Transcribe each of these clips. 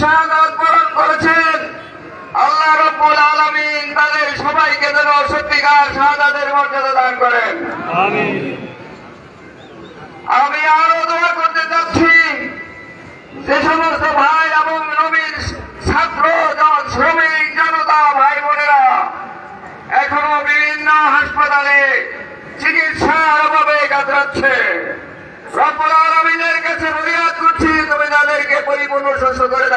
শাহাদাত বরণ করেছেন। আল্লাহ রব্বুল আলামিন তাদের সবাইকে যেন সত্যিকার শাহাদাতের মর্যাদা দান করেন। আমি আরও দোয়া করতে চাচ্ছি যে সমস্ত ভাই এবং নবীর ছাত্র শ্রমিক জনতা ভাই বোনেরা এখনও বিভিন্ন হাসপাতালে চিকিৎসার অভাবে কাতরাচ্ছে। তাদেরকে পরিপূর্ণ সুস্থ করে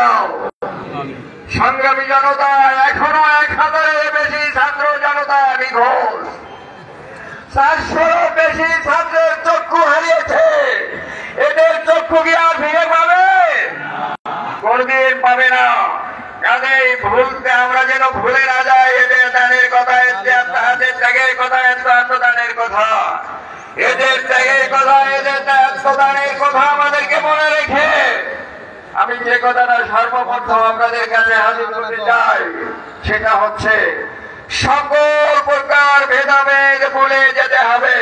সংগ্রামী জনতা, এখনও এক হাজারের বেশি ছাত্র জনতা নিখোঁজ। চারশো বেশি ছাত্রের চক্ষু হারিয়েছে। এদের চক্ষু কি আর ফিরে পাবে? কোনদিন পাবে না। কাজেই ভুলতে আমরা যেন ভুলে না যাই, এদের দানের কথা, এদের তাদের ত্যাগের কথা এত আত্মদানের কথা। এদের ত্যাগের কথা, এদের আত্মদানের কথা আমাদেরকে মনে রেখে। আমি যে কথাটা সর্বপ্রথম আপনাদের কাছে হাজির করতে চাই, সেটা হচ্ছে, সকল প্রকার ভেদাভেদ বলে যেতে হবে।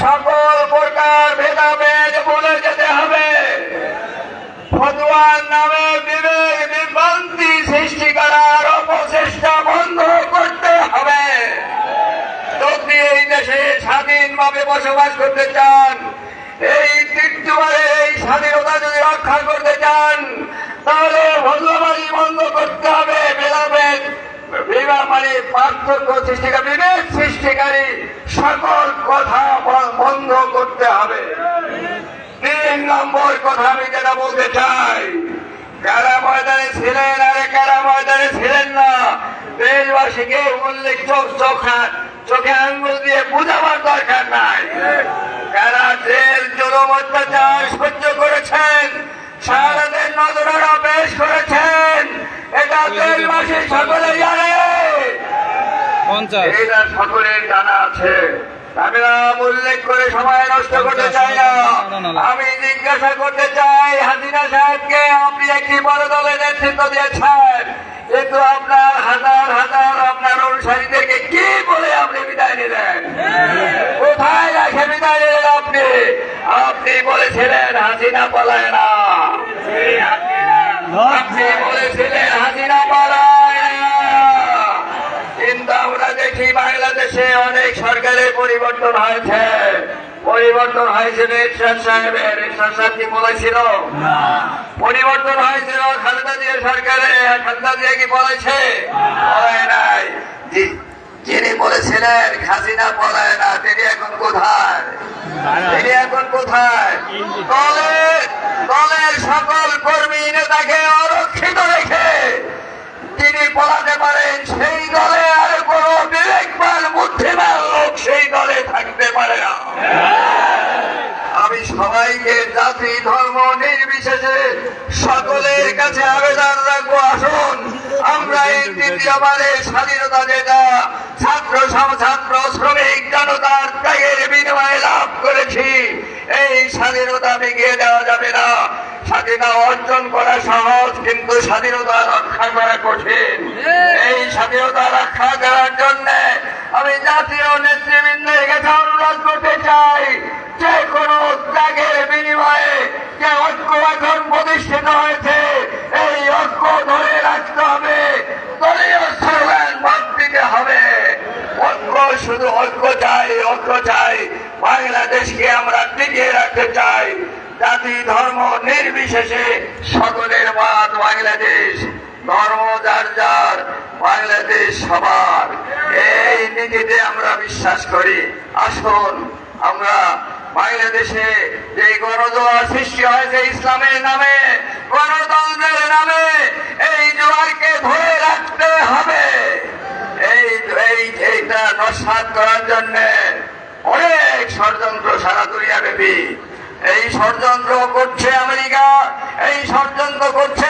সকল প্রকার ভেদাভেদ বলে যেতে বসবাস করতে চান, এই তৃতীয়বারে এই স্বাধীনতা যদি রক্ষা করতে চান, তাহলে ভদ্রবাড়ি বন্ধ করতে হবে ভেদাভেদ মানে পার্থক্য সৃষ্টিকারী সৃষ্টিকারী সকল কথা বন্ধ করতে হবে। তিন নম্বর কথা আমি যেটা বলতে চাই, কারা ময়দানে ছিলেন আরে কারা ময়দানে ছিলেন না, দেশবাসীকে উল্লেখ চোখ, চোখা চোখে আঙ্গুল দিয়ে বুঝাবার দরকার নাই কারা জেল জুলুম অত্যাচার সহ্য করেছেন। সারাদের নজরারা পেশ করেছেন। এটা দেশবাসী সকলে জানে। এটা সকলের জানা আছে। আমি নাম উল্লেখ করে সময় নষ্ট করতে চাই না। আমি জিজ্ঞাসা করতে চাই হাসিনা সাহেবকে আপনি একটি বড় দলের নেতৃত্ব দিয়েছেন। কিন্তু আপনার হাজার আপনি বলেছিলেন হাসিনা পলায় না। আপনি বলেছিলেন হাসিনা পলায় না। কিন্তু আমরা দেখি বাংলাদেশে অনেক সরকারের পরিবর্তন হয়েছে। পরিবর্তন হয়েছিল ইরশাদ সাহেবের। ইরশাদ সাহেব কি বলেছিল? পরিবর্তন হয়েছিল খালেদা জিয়া সরকারে খালেদা জিয়া কি বলেছে? বলে নাই। যিনি বলেছিলেন খাসিনা পলায় না তিনি এখন কোথায়? তিনি এখন কোথায়? দলের দলের সকল কর্মী নেতাকে অরক্ষিত রেখে তিনি পলাতে পারেন সেই দলে আর কোন বিবেকবান, বুদ্ধিমান লোক সেই দলে থাকতে পারে না। আমি সবাইকে জাতি, ধর্ম, নির্বিশেষে সকলের কাছে আবেদন রাখব, আসুন। আমরা এই তৃতীয়বারের স্বাধীনতা যেটা ছাত্র ছাত্র শ্রমিক জনতার ত্যাগের বিনিময়ে লাভ করেছি এই স্বাধীনতা ভেঙে দেওয়া যাবে না। স্বাধীনতা অর্জন করা সহজ কিন্তু স্বাধীনতা রক্ষা করা কঠিন। এই স্বাধীনতা রক্ষা করার জন্য আমি জাতীয় নেতৃবৃন্দ কাছে অনুরোধ করতে চাই যে কোনো ত্যাগের বিনিময়ে যে ঐক্য এখন প্রতিষ্ঠিত হয়েছে এই ঐক্য ধরে রাখতে হবে দলীয় স্লোগান বাদ দিতে হবে ঐক্য শুধু ঐক্য চাই ঐক্য চাই বাংলাদেশকে আমরা টিকিয়ে রাখতে চাই। জাতি, ধর্ম নির্বিশেষে সকলের বাদ বাংলাদেশ। ধর্ম যার যার, বাংলাদেশ সবার। এই নীতিতে আমরা বিশ্বাস করি। আসুন, আমরা বাংলাদেশে যে গণজোয়ার সৃষ্টি হয়েছে ইসলামের নামে, গণতন্ত্রের নামে, এই জোয়ারকে ধরে রাখতে হবে। এই, এইটা নস্বাত করার জন্য অনেক ষড়যন্ত্র সারা দুনিয়া ব্যাপী এই ষড়যন্ত্র করছে আমেরিকা এই ষড়যন্ত্র করছে